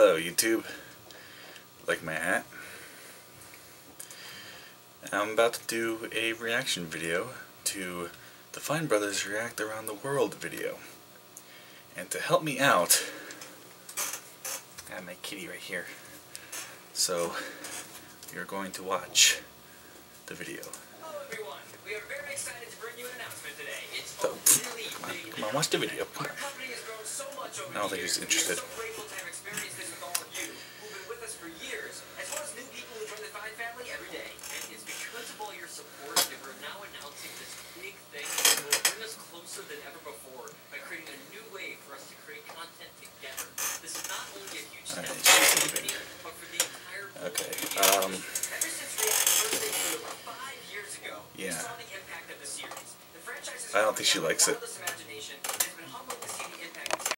Hello YouTube. Like my hat? I'm about to do a reaction video to the Fine Brothers React Around the World video. And to help me out, I have my kitty right here. So, you're going to watch the video. Hello everyone. We are very excited to bring you an announcement today. It's Oh, a really come on, come on, watch the video. Our company has grown so much over I don't think he's interested. We are so grateful to have experienced this with all of you who've been with us for years, as well as new people who join the Fine family every day. And it's because of all your support we're now announcing this big thing that will bring us closer than ever before by creating a new way for us to create content together. This is not only a huge step for the company, but for the entire Okay, um. Ever since React first debuted over five years ago, we Yeah. saw the impact of the series. The franchise has I don't think she likes it.